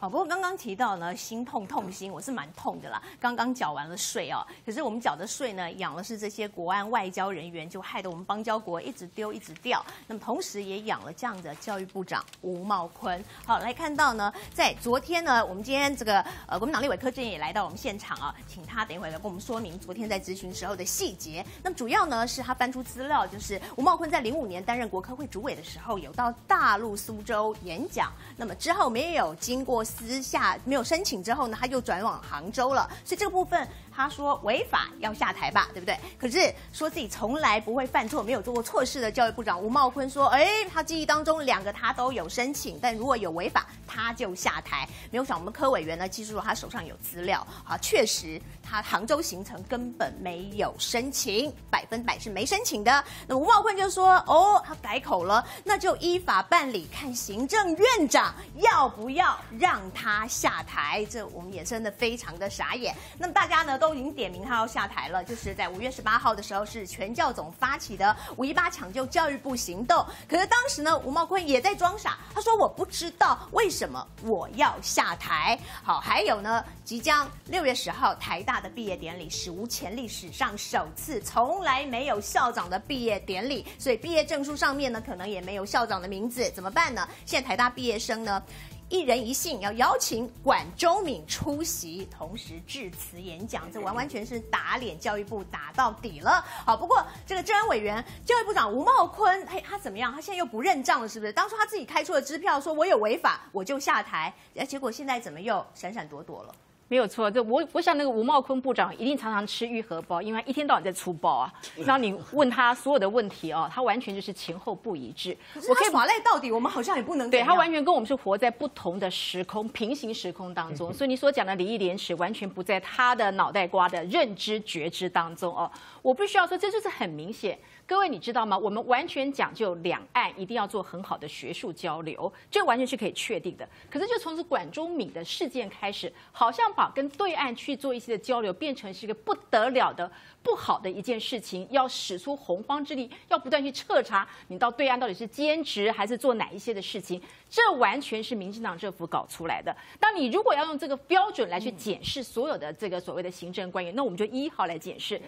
好，不过刚刚提到呢，心痛痛心，我是蛮痛的啦。刚刚缴完了税哦，可是我们缴的税呢，养的是这些国安外交人员，就害得我们邦交国一直丢一直掉。那么同时也养了这样的教育部长吴茂坤。好，来看到呢，在昨天呢，我们今天这个呃国民党立委柯震也来到我们现场啊，请他等一会来跟我们说明昨天在咨询时候的细节。那么主要呢是他翻出资料，就是吴茂坤在零五年担任国科会主委的时候，有到大陆苏州演讲。那么之后没有经过。私下没有申请之后呢，他就转往杭州了，所以这个部分。他说违法要下台吧，对不对？可是说自己从来不会犯错、没有做过错事的教育部长吴茂坤说：“哎，他记忆当中两个他都有申请，但如果有违法，他就下台。”没有想我们科委员呢，记住了他手上有资料，啊，确实他杭州行程根本没有申请，百分百是没申请的。那吴茂坤就说：“哦，他改口了，那就依法办理，看行政院长要不要让他下台。”这我们也真的非常的傻眼。那么大家呢？都已经点名他要下台了，就是在五月十八号的时候，是全教总发起的五一八抢救教育部行动。可是当时呢，吴茂坤也在装傻，他说我不知道为什么我要下台。好，还有呢，即将六月十号台大的毕业典礼，史无前例，史上首次，从来没有校长的毕业典礼，所以毕业证书上面呢，可能也没有校长的名字，怎么办呢？现在台大毕业生呢？一人一信，要邀请管中敏出席，同时致辞演讲，这完完全是打脸教育部打到底了。好，不过这个治安委员、教育部长吴茂坤，嘿，他怎么样？他现在又不认账了，是不是？当初他自己开出了支票，说我有违法，我就下台，哎，结果现在怎么又闪闪躲躲了？没有错，这我我想那个吴茂坤部长一定常常吃玉荷包，因为一天到晚在出包啊。然后你问他所有的问题哦，他完全就是前后不一致。我可以耍赖到底，我们好像也不能对他完全跟我们是活在不同的时空、平行时空当中。所以你所讲的礼义廉耻，完全不在他的脑袋瓜的认知觉知当中哦。我必须要说，这就是很明显。各位，你知道吗？我们完全讲究两岸一定要做很好的学术交流，这完全是可以确定的。可是，就从此管中敏的事件开始，好像把跟对岸去做一些的交流，变成是一个不得了的不好的一件事情，要使出洪荒之力，要不断去彻查你到对岸到底是兼职还是做哪一些的事情。这完全是民进党政府搞出来的。当你如果要用这个标准来去检视所有的这个所谓的行政官员，那我们就一号来检视。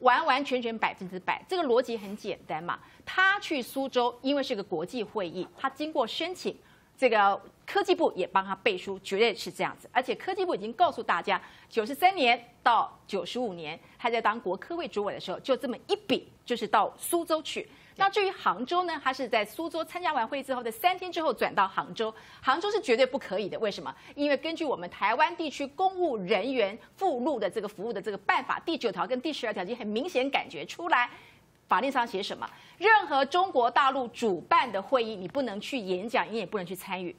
完完全全百分之百，这个逻辑很简单嘛。他去苏州，因为是个国际会议，他经过申请，这个科技部也帮他背书，绝对是这样子。而且科技部已经告诉大家，九十三年到九十五年，他在当国科会主委的时候，就这么一笔，就是到苏州去。那至于杭州呢？他是在苏州参加完会之后的三天之后转到杭州。杭州是绝对不可以的，为什么？因为根据我们台湾地区公务人员附录的这个服务的这个办法第九条跟第十二条，就很明显感觉出来，法律上写什么？任何中国大陆主办的会议，你不能去演讲，你也不能去参与。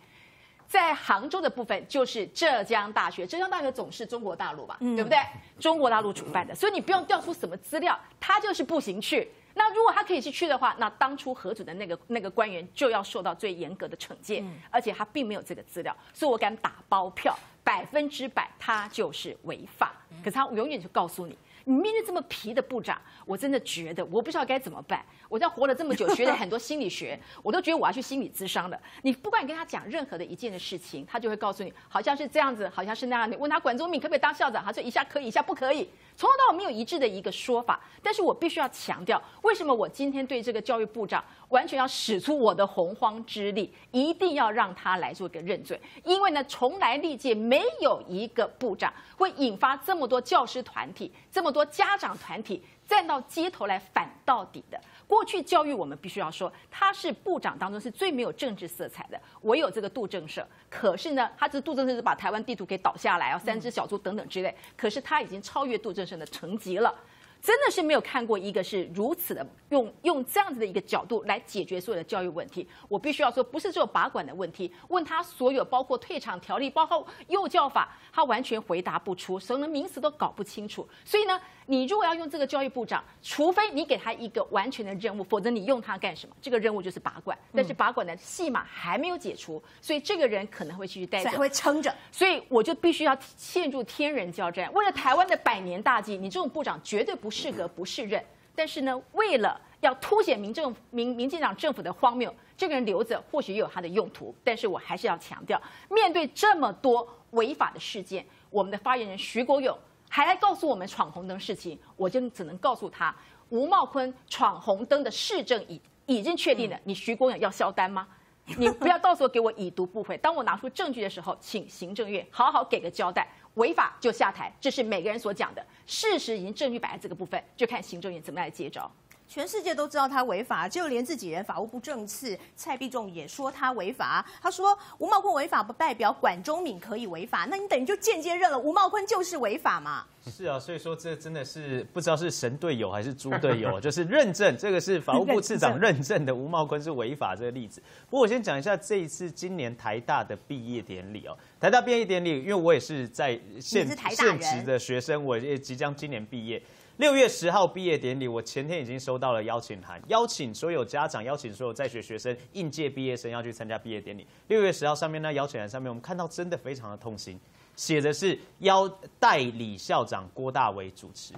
在杭州的部分就是浙江大学，浙江大学总是中国大陆吧，对不对？中国大陆主办的，所以你不用调出什么资料，他就是不行去。那如果他可以去去的话，那当初核准的那个那个官员就要受到最严格的惩戒，而且他并没有这个资料，所以我敢打包票，百分之百他就是违法。可是他永远就告诉你。你面对这么皮的部长，我真的觉得我不知道该怎么办。我在活了这么久，学了很多心理学，我都觉得我要去心理咨商了。你不管你跟他讲任何的一件的事情，他就会告诉你，好像是这样子，好像是那样。你问他管中敏可不可以当校长，他说一下可以，一下不可以，从头到尾没有一致的一个说法。但是我必须要强调，为什么我今天对这个教育部长完全要使出我的洪荒之力，一定要让他来做一个认罪？因为呢，从来历届没有一个部长会引发这么多教师团体，这么多。家长团体站到街头来反到底的，过去教育我们必须要说，他是部长当中是最没有政治色彩的，唯有这个杜正社。可是呢，他这杜正社是把台湾地图给倒下来啊，三只小猪等等之类。可是他已经超越杜正社的层级了。真的是没有看过一个是如此的用用这样子的一个角度来解决所有的教育问题。我必须要说，不是只有把管的问题，问他所有包括退场条例，包括幼教法，他完全回答不出，什么名词都搞不清楚。所以呢，你如果要用这个教育部长，除非你给他一个完全的任务，否则你用他干什么？这个任务就是拔管，但是拔管的戏码还没有解除，所以这个人可能会继续待着，会撑着。所以我就必须要陷入天人交战，为了台湾的百年大计，你这种部长绝对不。不适合不适任，但是呢，为了要凸显民政民民进党政府的荒谬。这个人留着或许也有他的用途，但是我还是要强调，面对这么多违法的事件，我们的发言人徐国勇还来告诉我们闯红灯事情，我就只能告诉他，吴茂坤闯红灯的市政已已经确定了，你徐国勇要销单吗？你不要到时候给我已读不回。当我拿出证据的时候，请行政院好好给个交代。违法就下台，这是每个人所讲的。事实已经证据摆在这个部分，就看行政院怎么来接招。全世界都知道他违法，就连自己人法务部政次蔡必仲也说他违法。他说吴茂坤违法不代表管中敏可以违法，那你等于就间接认了吴茂坤就是违法嘛？是啊，所以说这真的是不知道是神队友还是猪队友，就是认证这个是法务部次长认证的吴茂坤是违法这个例子。不过我先讲一下这一次今年台大的毕业典礼哦，台大毕业典礼，因为我也是在现现职的学生，我也即将今年毕业。六月十号毕业典礼，我前天已经收到了邀请函，邀请所有家长，邀请所有在学学生、应届毕业生要去参加毕业典礼。六月十号上面那邀请函上面，我们看到真的非常的痛心，写的是邀代理校长郭大为主持。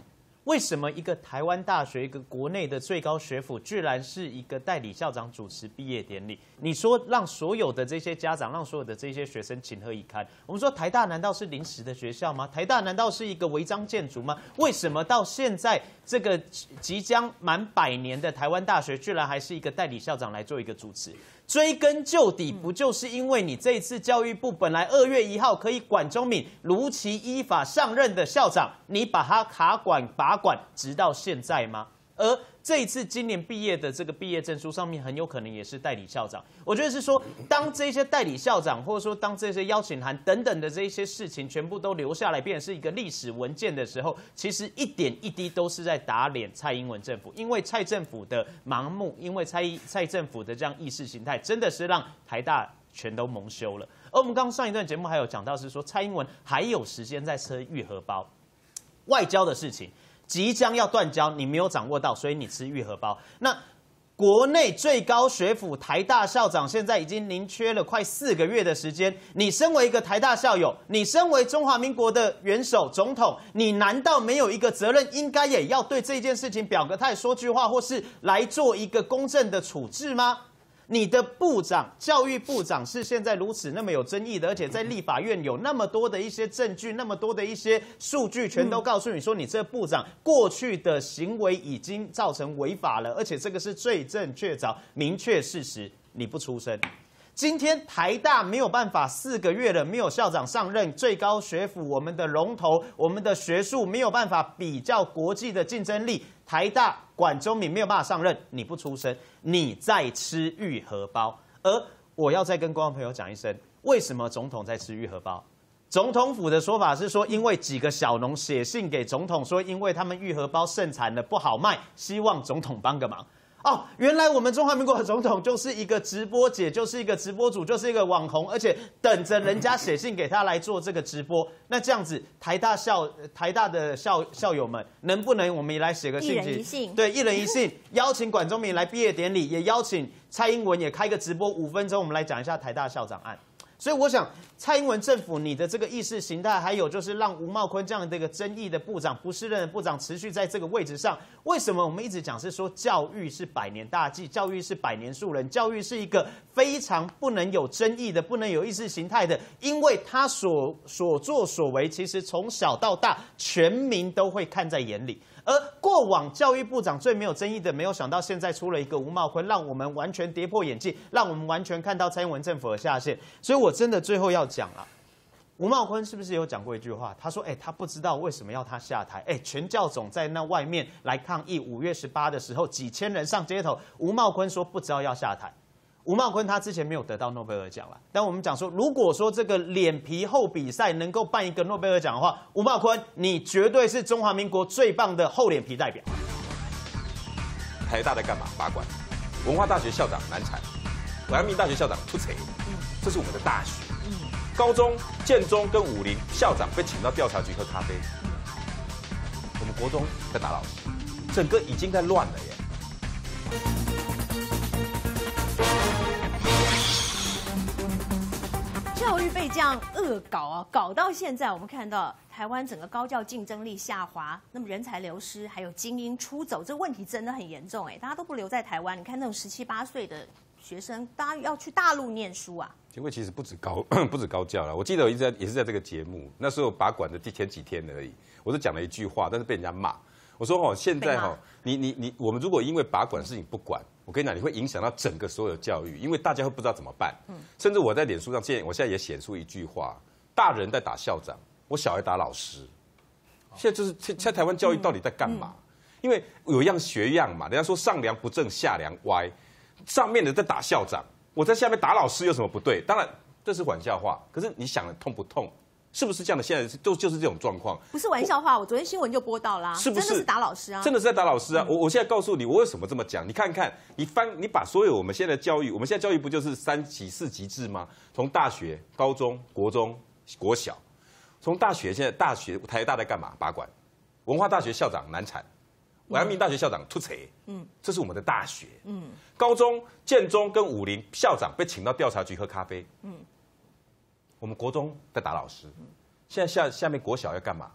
为什么一个台湾大学，一个国内的最高学府，居然是一个代理校长主持毕业典礼？你说让所有的这些家长，让所有的这些学生情何以堪？我们说台大难道是临时的学校吗？台大难道是一个违章建筑吗？为什么到现在这个即将满百年的台湾大学，居然还是一个代理校长来做一个主持？追根究底，不就是因为你这次教育部本来二月一号可以管中敏如期依法上任的校长，你把他卡管把管，直到现在吗？而这一次今年毕业的这个毕业证书上面很有可能也是代理校长。我觉得是说，当这些代理校长，或者说当这些邀请函等等的这些事情全部都留下来，变成是一个历史文件的时候，其实一点一滴都是在打脸蔡英文政府。因为蔡政府的盲目，因为蔡蔡政府的这样意识形态，真的是让台大全都蒙羞了。而我们刚刚上一段节目还有讲到是说，蔡英文还有时间在吃愈合包，外交的事情。即将要断交，你没有掌握到，所以你吃愈合包。那国内最高学府台大校长现在已经临缺了快四个月的时间。你身为一个台大校友，你身为中华民国的元首总统，你难道没有一个责任，应该也要对这件事情表个态，说句话，或是来做一个公正的处置吗？你的部长，教育部长是现在如此那么有争议的，而且在立法院有那么多的一些证据，那么多的一些数据，全都告诉你说，你这部长过去的行为已经造成违法了，而且这个是罪证确凿、明确事实，你不出声。今天台大没有办法，四个月了没有校长上任，最高学府我们的龙头，我们的学术没有办法比较国际的竞争力。台大管中闵没有办法上任，你不出声，你在吃愈合包。而我要再跟观众朋友讲一声，为什么总统在吃愈合包？总统府的说法是说，因为几个小农写信给总统说，因为他们愈合包盛产的不好卖，希望总统帮个忙。哦，原来我们中华民国的总统就是一个直播姐，就是一个直播主，就是一个网红，而且等着人家写信给他来做这个直播。那这样子，台大校台大的校校友们，能不能我们也来写个信？一人一信。对，一人一信，邀请管中明来毕业典礼，也邀请蔡英文也开个直播五分钟，我们来讲一下台大校长案。所以我想，蔡英文政府你的这个意识形态，还有就是让吴茂坤这样的一个争议的部长、不是任的部长持续在这个位置上，为什么我们一直讲是说教育是百年大计，教育是百年树人，教育是一个非常不能有争议的、不能有意识形态的，因为他所所作所为，其实从小到大，全民都会看在眼里。而过往教育部长最没有争议的，没有想到现在出了一个吴茂坤，让我们完全跌破眼镜，让我们完全看到蔡英文政府的下限。所以我真的最后要讲了，吴茂坤是不是有讲过一句话？他说：“哎，他不知道为什么要他下台。哎，全教总在那外面来抗议，五月十八的时候，几千人上街头，吴茂坤说不知道要下台。”吴茂坤他之前没有得到诺贝尔奖了，但我们讲说，如果说这个脸皮厚比赛能够办一个诺贝尔奖的话，吴茂坤你绝对是中华民国最棒的厚脸皮代表。台大在干嘛？把管。文化大学校长难产，阳明大学校长出贼。这是我们的大学。高中建中跟武林校长被请到调查局喝咖啡。我们国中在打老师，整个已经在乱了耶。育被这样恶搞啊，搞到现在，我们看到台湾整个高教竞争力下滑，那么人才流失，还有精英出走，这问题真的很严重哎，大家都不留在台湾。你看那种十七八岁的学生，大家要去大陆念书啊。因为其实不止高 不止高教了，我记得我一直在也是在这个节目，那时候把管的第前几天而已，我就讲了一句话，但是被人家骂。我说哦，现在哈，你你你，我们如果因为把管事情不管，我跟你讲，你会影响到整个所有教育，因为大家会不知道怎么办。嗯，甚至我在脸书上现，我现在也写出一句话：大人在打校长，我小孩打老师。现在就是在在台湾教育到底在干嘛？因为有样学样嘛，人家说上梁不正下梁歪，上面的在打校长。我在下面打老师有什么不对？当然这是玩笑话，可是你想的痛不痛？是不是这样的？现在都就是这种状况，不是玩笑话。我昨天新闻就播到啦，是不是？真的是打老师啊？真的是在打老师啊！我我现在告诉你，我为什么这么讲？你看看，你翻，你把所有我们现在的教育，我们现在教育不就是三级、四级制吗？从大学、高中、国中、国小，从大学现在大学台大在干嘛？把管，文化大学校长难产。阳明大学校长突锤，嗯，这是我们的大学，嗯，高中建中跟武林校长被请到调查局喝咖啡，嗯，我们国中在打老师，现在下下面国小要干嘛？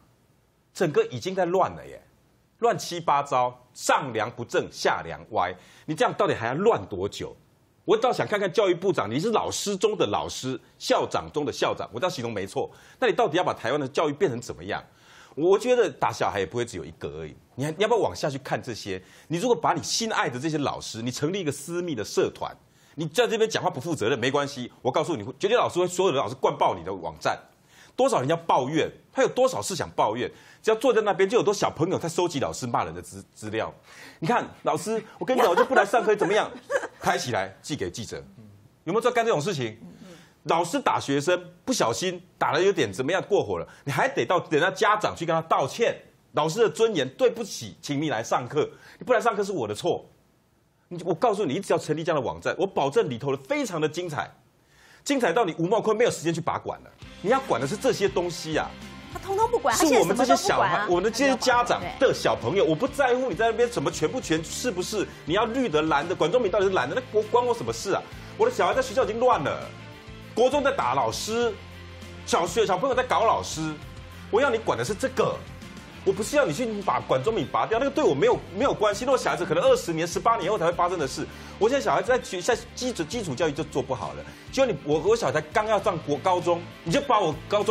整个已经在乱了耶，乱七八糟，上梁不正下梁歪，你这样到底还要乱多久？我倒想看看教育部长，你是老师中的老师，校长中的校长，我倒形容没错，那你到底要把台湾的教育变成怎么样？我觉得打小孩也不会只有一个而已，你还你要不要往下去看这些？你如果把你心爱的这些老师，你成立一个私密的社团，你在这边讲话不负责任没关系。我告诉你，绝对老师会所有的老师灌爆你的网站，多少人要抱怨，他有多少事想抱怨，只要坐在那边就有多小朋友在收集老师骂人的资资料。你看老师，我跟你讲，我就不来上课怎么样？拍起来寄给记者，有没有在干这种事情？老师打学生不小心打了有点怎么样过火了，你还得到人家家长去跟他道歉。老师的尊严，对不起，请你来上课。你不来上课是我的错。你我告诉你，你只要成立这样的网站，我保证里头的非常的精彩，精彩到你吴茂坤没有时间去把管了。你要管的是这些东西呀，他通通不管。是我们这些小孩，我们的这些家长的小朋友，我不在乎你在那边什么全不全，是不是？你要绿的蓝的，管中明到底是蓝的，那关关我什么事啊？我的小孩在学校已经乱了。国中在打老师，小学小朋友在搞老师，我要你管的是这个，我不是要你去把管中米拔掉，那个对我没有没有关系。如果小孩子可能二十年、十八年后才会发生的事，我现在小孩子在学在基础基础教育就做不好了，就你我我小孩刚要上国高中，你就把我高中。